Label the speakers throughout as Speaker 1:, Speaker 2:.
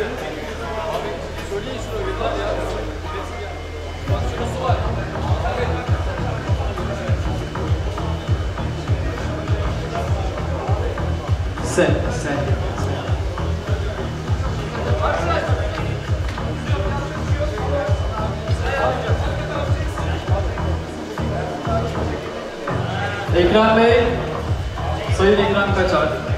Speaker 1: Sen, sen. Ekrem Bey, Sayın Ekrem Kaçar.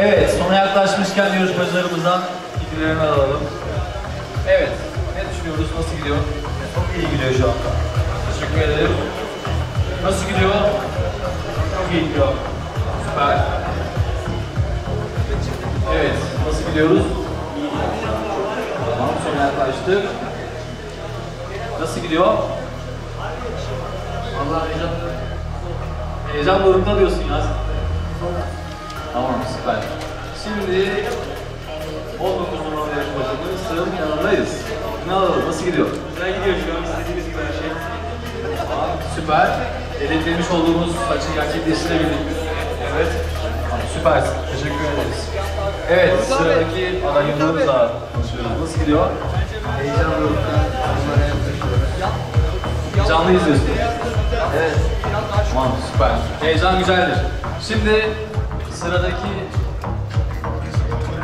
Speaker 1: Evet, sona yaklaşmışken yarışmacılarımızdan fikirlerini alalım. Evet, ne düşünüyoruz? Nasıl gidiyor? Çok iyi gidiyor şu anda. Teşekkür ederim. Nasıl gidiyor? Çok iyi gidiyor. Süper. Evet, nasıl gidiyoruz? İyi. Tamam, sona yaklaştık. Nasıl gidiyor? Vallahi heyecan. Heyecan dorukta diyorsun ya. Tamam, süper. Şimdi 19 numaralı yarışmacımız sıranın yanındayız. Ne alalım, nasıl gidiyor?
Speaker 2: Güzel gidiyor şu an istediğimiz gibi her şey.
Speaker 1: Tamam, süper. Hedeflemiş olduğumuz maçı gerçekleştirebildik.
Speaker 2: Evet.
Speaker 1: Tamam, süpersin. Teşekkür ederiz. Evet, sıradaki adayımızla konuşuyoruz. Nasıl gidiyor?
Speaker 3: Heyecan dorukta onlara yaklaşıyoruz.
Speaker 1: Canlı izliyorsun. Evet. Tamam, süper. Heyecan güzeldir. Şimdi sıradaki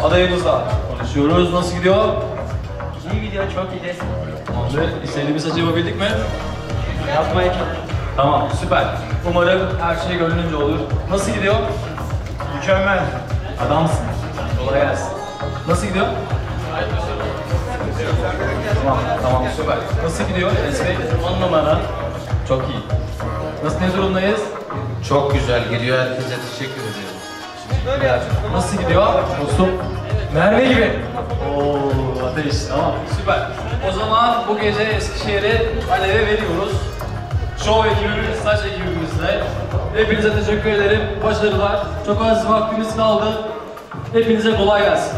Speaker 1: adayımızla konuşuyoruz. Nasıl gidiyor?
Speaker 2: İyi gidiyor çok iyi.
Speaker 1: Tamamdır. İstediğimiz saçı yapabildik mi?
Speaker 2: Yapmayın.
Speaker 1: Tamam, süper. Umarım her şey gönlünce olur. Nasıl gidiyor?
Speaker 2: Mükemmel.
Speaker 1: Adamsın. Kolay gelsin. Nasıl gidiyor? Tamam, tamam süper. Nasıl gidiyor Enes Bey? 10 numara. Çok iyi. Nasıl ne durumdayız?
Speaker 3: Çok güzel gidiyor. Herkese teşekkür ediyorum.
Speaker 1: Nasıl gidiyor dostum? Merve gibi. Oo ateş tamam süper. O zaman bu gece Eskişehir'e aleve veriyoruz. Show ekibimiz, saç ekibimizle. Hepinize teşekkür ederim. Başarılar. Çok az vaktimiz kaldı. Hepinize kolay gelsin.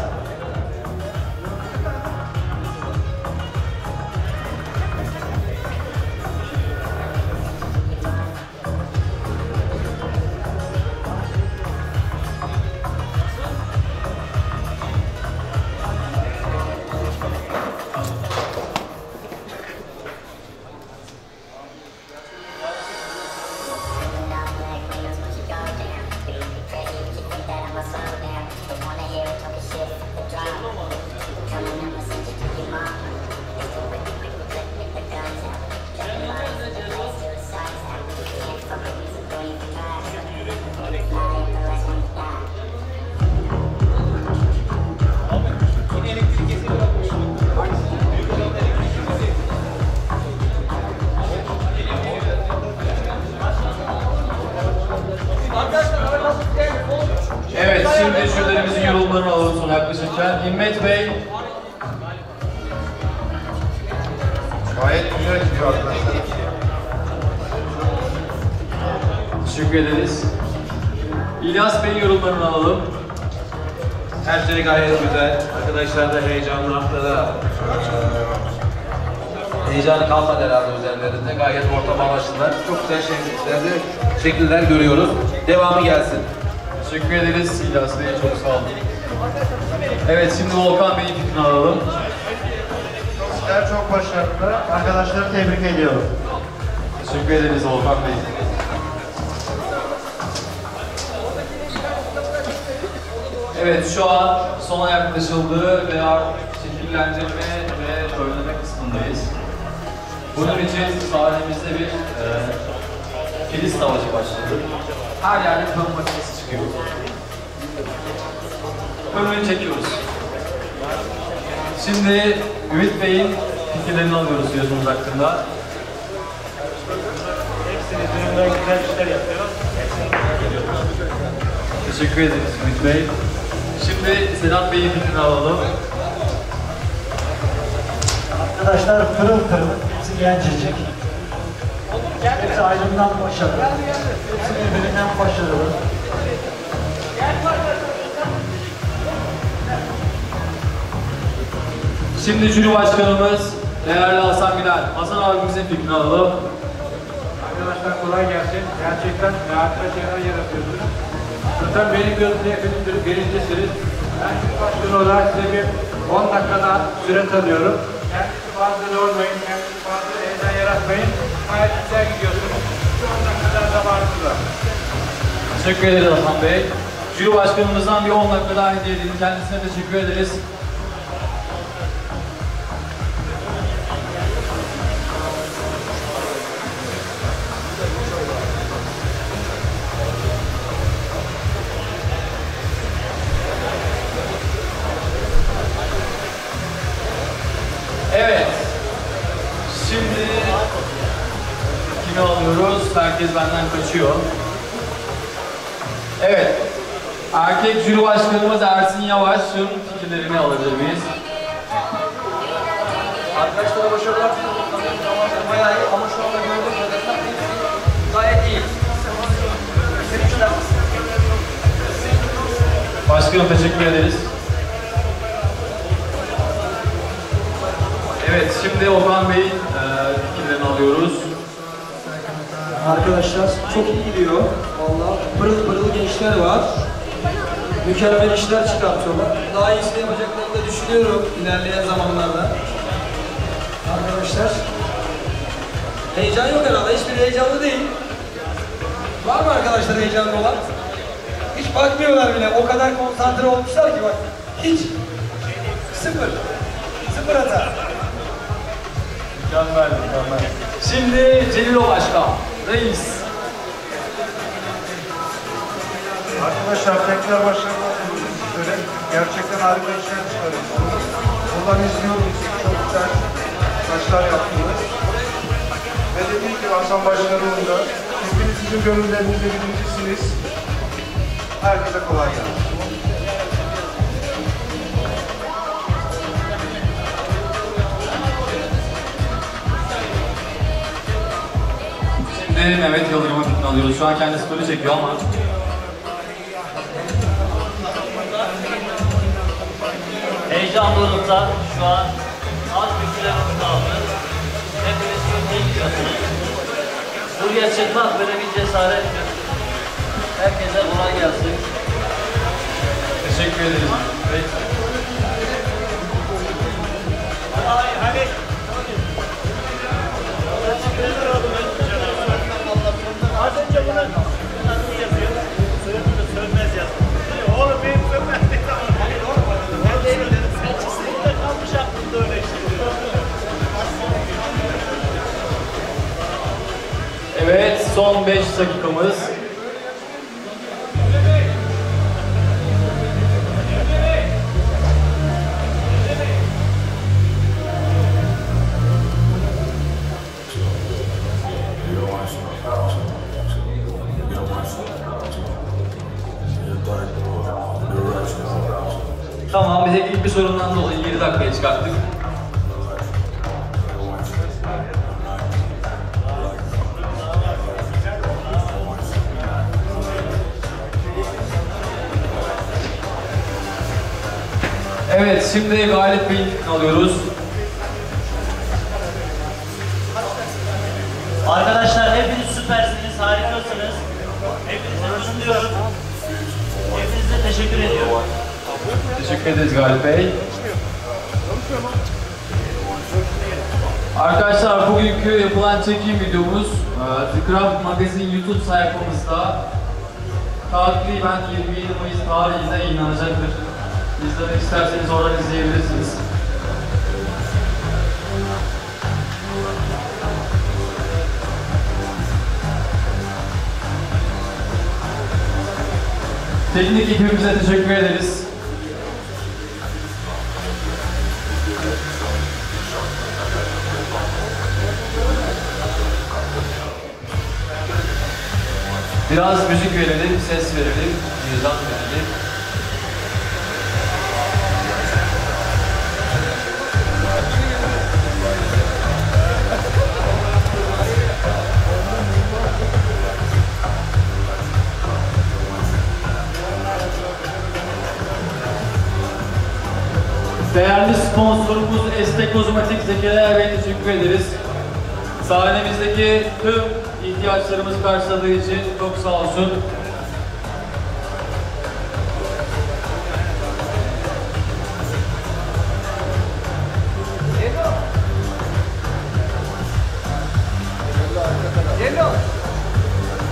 Speaker 1: Teşekkür ederiz. İlyas Bey'in yorumlarını alalım.
Speaker 2: Her şey gayet güzel. Arkadaşlar da heyecanlı haftada.
Speaker 3: Heyecanı kalmadı herhalde üzerlerinde. Gayet ortam amaçlılar. Çok güzel şekillerde şekiller görüyoruz. Devamı gelsin.
Speaker 1: Teşekkür ederiz İlyas Bey, çok sağ olun. Evet, şimdi Volkan Bey'in fikrini alalım.
Speaker 4: Sizler çok başarılı. Arkadaşları tebrik ediyorum.
Speaker 1: Teşekkür ederiz Volkan Bey. Evet, şu an sona yaklaşıldığı ve şekillendirme ve önleme kısmındayız. Bunun için sahnemizde bir e, filiz savaşı başladı. Her yerde fön makinesi çıkıyor. Fönünü çekiyoruz. Şimdi Ümit Bey'in fikirlerini alıyoruz yarışmamız hakkında.
Speaker 2: Güzel işler yapıyor.
Speaker 1: Teşekkür ederiz Ümit Bey. Şimdi Sedat Bey'in fikrini alalım.
Speaker 4: Arkadaşlar pırıl pırıl. Hepsi gencecik. Hepsi ayrımdan başarılı. Hepsi birbirinden başarılı.
Speaker 1: Şimdi jüri başkanımız değerli Hasan Bilal. Hasan abimizin fikrini alalım.
Speaker 5: Arkadaşlar kolay gelsin. Gerçekten harika şeyler yaratıyorsunuz. Zaten benim gözümde hepinizdir, birincisiniz. Ben Türk başkanı olarak size bir 10 dakikada süre tanıyorum. Kendinizi fazla yormayın, kendinizi fazla heyecan yaratmayın. Gayet güzel gidiyorsunuz. Şu 10 dakikada zamanınız var.
Speaker 1: Teşekkür ederiz Hasan Bey. Jüri başkanımızdan bir 10 dakika daha hediye edildi. Kendisine teşekkür ederiz. Alıyoruz? Herkes benden kaçıyor. Evet. Erkek jüri başkanımız Ersin Yavaş'ın fikirlerini alabilir miyiz?
Speaker 6: Arkadaşlara başarılar diliyorum. Bayağı iyi ama şu anda gördüğüm kadarıyla gayet iyi. Tebrikler.
Speaker 1: Başkanım teşekkür ederiz. Evet, şimdi Okan Bey'in e, fikirlerini alıyoruz.
Speaker 6: Arkadaşlar çok iyi gidiyor. Vallahi pırıl pırıl gençler var. Mükemmel işler çıkartıyorlar. Daha iyisini yapacaklarını da düşünüyorum ilerleyen zamanlarda. Arkadaşlar heyecan yok herhalde. Hiçbir heyecanlı değil. Var mı arkadaşlar heyecanlı olan? Hiç bakmıyorlar bile. O kadar konsantre olmuşlar ki bak. Hiç. Sıfır. Sıfır hata.
Speaker 1: Mükemmel, mükemmel. Şimdi Celilo Başkan, reis.
Speaker 4: Arkadaşlar tekrar başarılar diliyorum sizlere. Gerçekten harika işler çıkarıyorsunuz. Buradan izliyorum sizi. Çok güzel taşlar yaptınız. Ve dediğim gibi Hasan Başkanım'ın da hepiniz sizin gönüllerinizde birincisiniz. Herkese kolay gelsin.
Speaker 1: Şimdi Mehmet Yıldırım'ın fikrini alıyoruz. Şu an kendisi story çekiyor ama
Speaker 7: Heyecanlılıkta şu an az bir süremiz kaldı. Hepiniz çok iyi gidiyorsunuz. Buraya çıkmak böyle bir cesarettir. Herkese kolay gelsin.
Speaker 1: teşekkür ederiz. Evet.
Speaker 8: Az önce
Speaker 1: Evet, son 5 dakikamız. Evet, şimdi Galip Bey'in alıyoruz.
Speaker 7: Arkadaşlar hepiniz süpersiniz, harikasınız. Hepinize özlüyorum. Hepinize teşekkür ediyorum.
Speaker 1: Teşekkür ederiz Galip Bey. Arkadaşlar bugünkü yapılan çekim videomuz e, The Craft Magazine YouTube sayfamızda takriben 27 Mayıs tarihinde yayınlanacaktır. İzlemek isterseniz oradan izleyebilirsiniz. Teknik ekibimize teşekkür ederiz. Biraz müzik verelim, ses verelim, cüzdan verelim. Değerli sponsorumuz Este Kozmetik Zekeriya Bey'e teşekkür ederiz. Sahnemizdeki tüm ihtiyaçlarımızı karşıladığı için çok sağ olsun.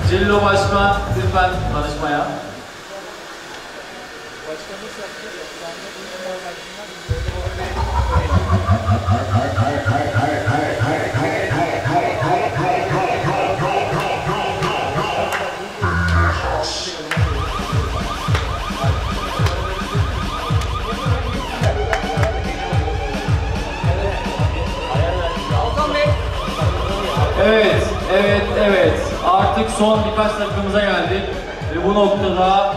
Speaker 1: Cillo Başkan lütfen tanışmaya. Evet, evet, evet. Artık son birkaç dakikamıza geldik. Ve bu noktada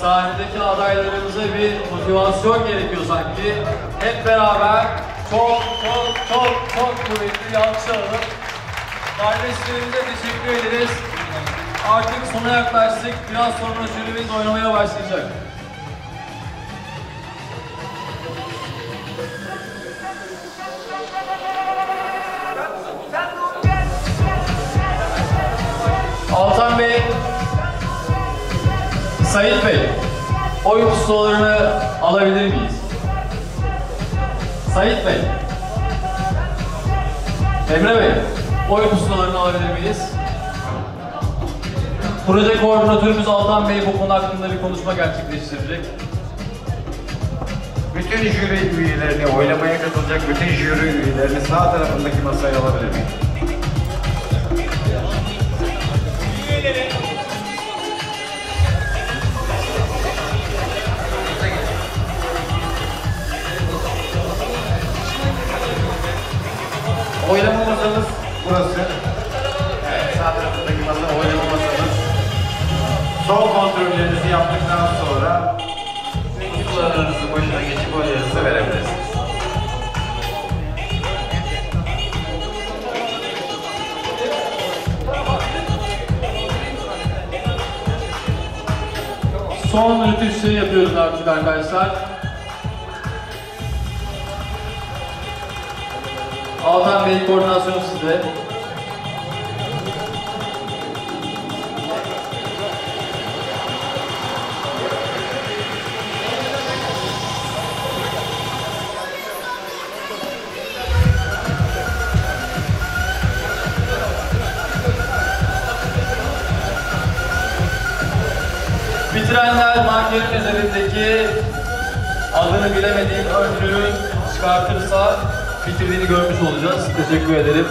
Speaker 1: sahnedeki adaylarımıza bir motivasyon gerekiyor sanki. Hep beraber çok çok çok çok kuvvetli bir alkış. Kardeşlerimize teşekkür ederiz. Artık sona yaklaştık. Biraz sonra jürimiz oynamaya başlayacak. Altan Bey, Sayit Bey, oy pusulalarını alabilir miyiz? Sayit Bey, Emre Bey, oy pusulalarını alabilir miyiz? Proje koordinatörümüz Altan Bey bu konu hakkında bir konuşma gerçekleştirecek.
Speaker 4: Bütün jüri üyelerini, oylamaya katılacak bütün jüri üyelerini sağ tarafındaki masaya alabilir miyim? Oylama masamız burası. Evet, sağ tarafındaki masa oylama masamız. Son kontrollerinizi yaptıktan sonra renkli kullanıcınızın başına geçip oylarınızı verebilirsiniz.
Speaker 1: Son rötuşları yapıyoruz artık arkadaşlar. Altan Bey koordinasyon sizde. Bitirenler mankenin üzerindeki adını bilemediğim öncülü çıkartırsa bitirdiğini görmüş olacağız. Teşekkür ederim.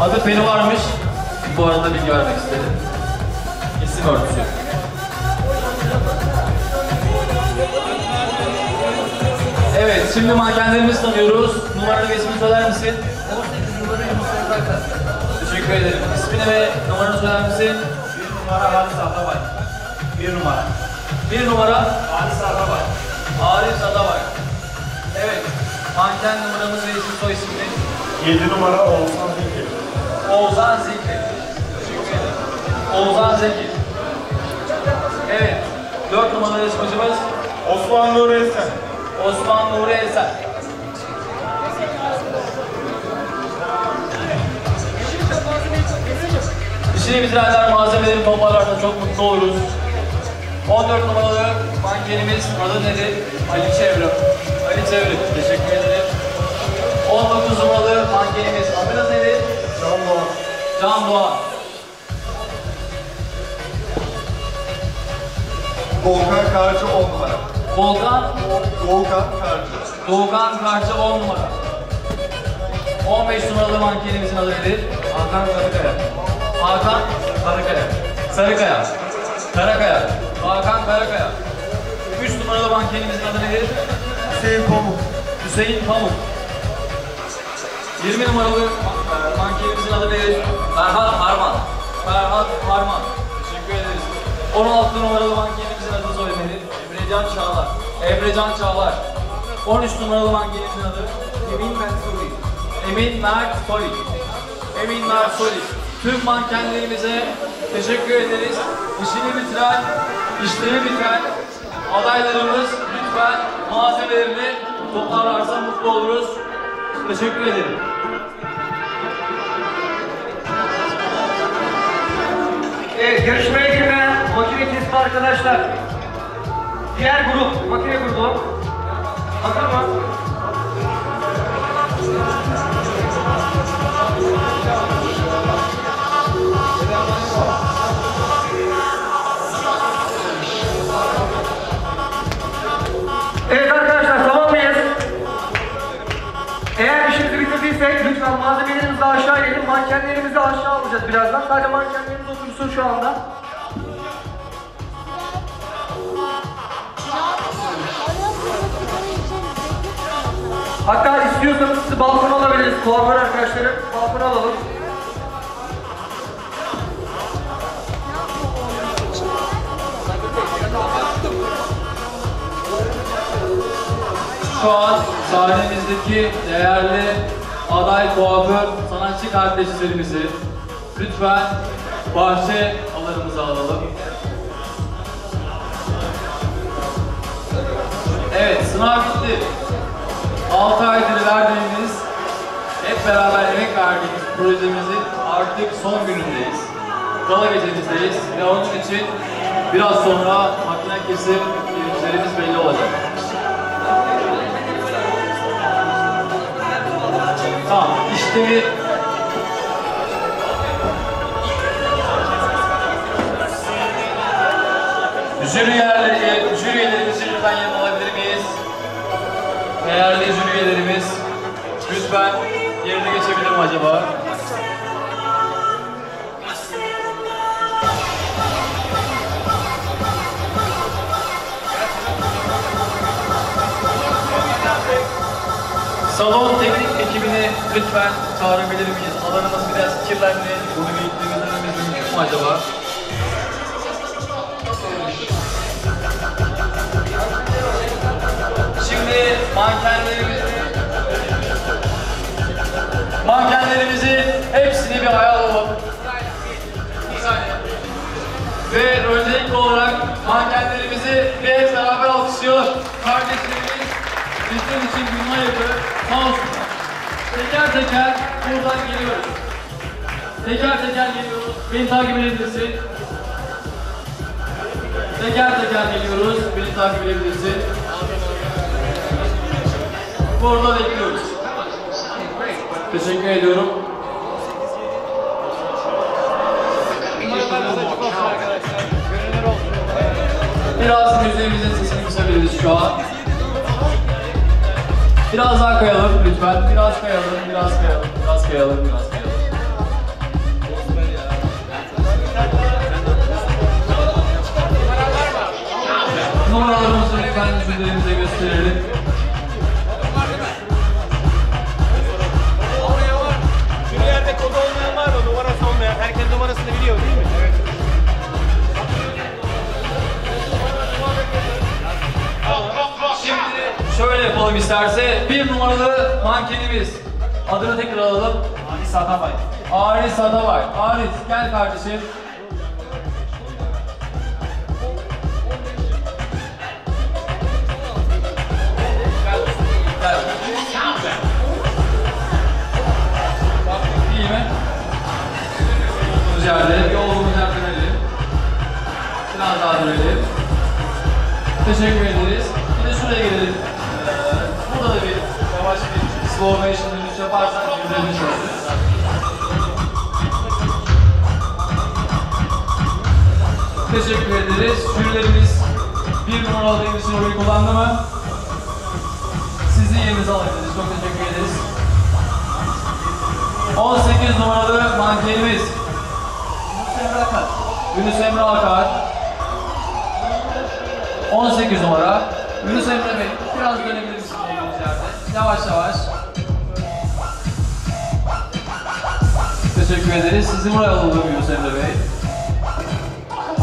Speaker 1: Adı Peni varmış. Bu arada bilgi vermek istedim. İsim örtüsü. Evet, şimdi mankenlerimizi tanıyoruz. Numaranı ve ismini söyler misin? 18 numara Yunus Teşekkür ederim. İsmini ve numaranı söyler misin?
Speaker 4: Numara Halis Atabay. Bir numara.
Speaker 1: Bir numara
Speaker 4: Halis Atabay.
Speaker 1: Arif Sadabay. Evet, manken numaramız ve isim soy ismini.
Speaker 4: 7 numara Oğuzhan Zeki.
Speaker 1: Oğuzhan Zeki. Oğuzhan Zeki. Evet, dört numaralı yarışmacımız
Speaker 4: Osman Nuri Esen.
Speaker 1: Osman Nuri Esen. İşini bitirenler malzemeleri toplarlarsa çok mutlu oluruz. 14 numaralı mankenimiz adı nedir? Ali Çevrim. Ali Çevrim. Teşekkür ederim. 19 numaralı mankenimiz adınız nedir?
Speaker 4: Can Doğan.
Speaker 1: Can Doğan.
Speaker 4: Volkan Karcı 10 numara.
Speaker 1: Volkan
Speaker 4: Volkan Karcı.
Speaker 1: Doğukan Karşı 10 numara. 15 numaralı mankenimizin adı nedir? Hakan Sarıkaya. Hakan Sarıkaya. Sarıkaya. Karakaya. Hakan Karakaya. 3 numaralı mankenimizin adı nedir?
Speaker 4: Hüseyin Pamuk.
Speaker 1: Hüseyin Pamuk. 20 numaralı ma- mankenimizin adı nedir? Ferhat Harman. Ferhat Harman. Teşekkür ederiz. 16 numaralı mankenimizin adı nedir? Emrecan Çağlar. Emrecan Çağlar. 13 numaralı mankenimizin adı Emin Mert Soy. Emin Mert Soy. Emin Mert Soy. Tüm mankenlerimize Teşekkür ederiz. İşini bitiren, işleri biten adaylarımız lütfen malzemelerini toplarlarsa mutlu oluruz. Teşekkür ederim.
Speaker 6: Evet, yarışmaya girmeyen makine testi arkadaşlar. Diğer grup, makine grubu. Hazır mı? Lütfen malzemelerimizi aşağı inelim. Mankenlerimizi aşağı alacağız birazdan. Sadece mankenlerimiz otursun şu anda. Hatta istiyorsanız sizi balkona alabiliriz. Kuaför arkadaşları balkona alalım.
Speaker 1: Şu an sahnemizdeki değerli aday kuaför sanatçı kardeşlerimizi lütfen bahçe alanımıza alalım. Evet, sınav bitti. 6 aydır verdiğimiz, hep beraber emek verdiğimiz projemizin artık son günündeyiz. Gala gecemizdeyiz ve onun için biraz sonra makine kesim birimlerimiz belli olacak. Tamam, işte jüri yerleri, jüri üyelerimizi lütfen yanına alabilir miyiz? Değerli jüri üyelerimiz, lütfen yerine geçebilir mi acaba? Salon teknik ekibini lütfen çağırabilir miyiz? Alanımız biraz kirlendi. Bunu bir temizlememiz mümkün mü acaba? Şimdi mankenlerimizi mankenlerimizi hepsini bir ayağa alalım. Ve öncelikli olarak mankenlerimizi bir hep beraber alkışlıyoruz. Kardeşlerimiz bizim için günler yapıyor. Sağ olsunlar. Teker teker buradan geliyoruz. Teker teker geliyoruz. Beni takip edebilirsin. Teker teker geliyoruz. Beni takip edebilirsin. Burada bekliyoruz. Teşekkür ediyorum. Biraz müziğimizin sesini kısabiliriz şu an. Biraz daha kayalım lütfen. Biraz kayalım, biraz kayalım, biraz kayalım, biraz kayalım. Numaralarımızı lütfen yüzlerimize gösterelim.
Speaker 8: Şu yerde kodu olmayan var mı? Numarası olmayan. Herkes numarasını biliyor değil mi?
Speaker 1: Şöyle yapalım isterse. Bir numaralı mankenimiz. Adını tekrar alalım. Aris Adabay. Aris Adabay. Aris gel kardeşim. Yerde, bir olduğumuz yerde verelim. Biraz daha dönelim. Teşekkür ederiz. Motion dönüş yaparsan yüzlerini şöyle. Teşekkür ederiz. Jürilerimiz bir numaralı için oyu kullandı mı? Sizi yerinize alabiliriz. Çok teşekkür ederiz. 18 numaralı mankenimiz. Yunus Emre Akar. Yunus Emre Akar. 18 numara. Yunus Emre Bey, biraz dönebilir misiniz? Yavaş yavaş. Teşekkür ederiz. Sizi buraya alalım Yunus Emre Bey.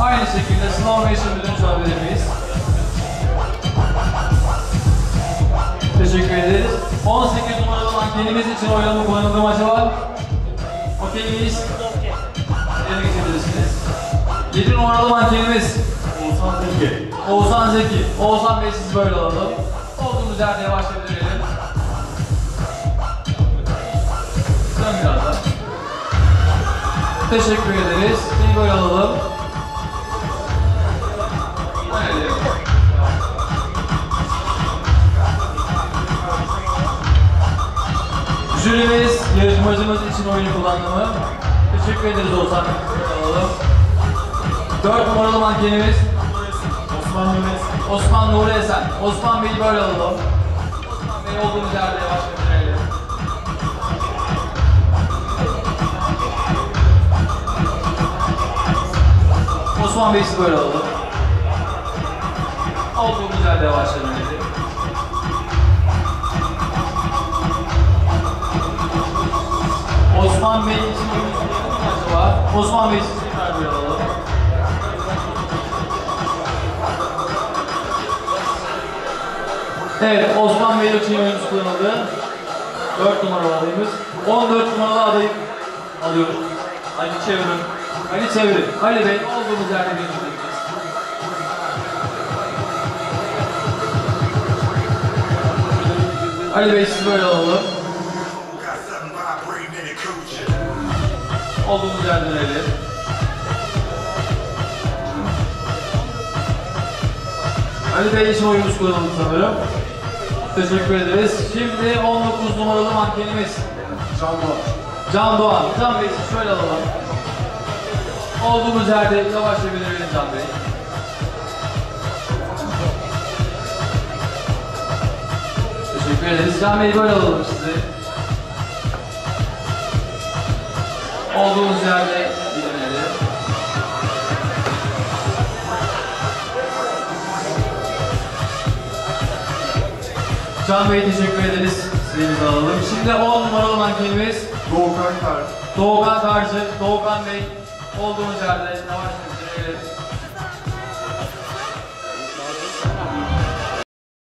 Speaker 1: Aynı şekilde slow motion alabilir miyiz? Teşekkür ederiz. 18 numaralı mankenimiz için oylama kullanıldı mı acaba? Okey miyiz? Yerine geçebilirsiniz. 7 numaralı mankenimiz Oğuzhan Zeki. Oğuzhan Zeki. Oğuzhan Bey siz böyle alalım. Olduğumuz yerde yavaşça Teşekkür ederiz. Seni böyle alalım. Jürimiz, yarışmacımız için oyunu kullandı? Teşekkür ederiz Oğuzhan. Alalım. 4 numaralı mankenimiz Osman Nuri Osman Nuri Esen. Osman Bey'i böyle alalım. Osman Bey olduğumuz yerde yavaş Osman siz böyle alalım. Olduğumuz yerde yavaş götürelim. Osman Bey acaba? Osman Bey siz tekrar bir alalım. Evet, Osman Bey için oyuncu kullanıldı. 4 numaralı adayımız. 14 numaralı adayı alıyoruz. Ali çevirin. Ali çevirin. Ali Bey olduğumuz yerde bekleyeceğiz. Ali Bey siz böyle alalım. Olduğumuz yerde dönelim. Ali Bey için oyunumuz kullanıldı sanırım. Teşekkür ederiz. Şimdi 19 numaralı mankenimiz. Can Doğan. Can Doğan. Can Bey şöyle alalım. Olduğumuz yerde yavaşça bir dönelim Can Bey. Teşekkür ederiz. Can Bey böyle alalım sizi. Olduğumuz yerde bir dönelim. Can Bey teşekkür ederiz. Sizlerinizi alalım. Şimdi 10 numaralı mankenimiz
Speaker 4: Doğukan Kar.
Speaker 1: Doğukan Karcı. Doğukan Bey olduğunuz yerde yavaş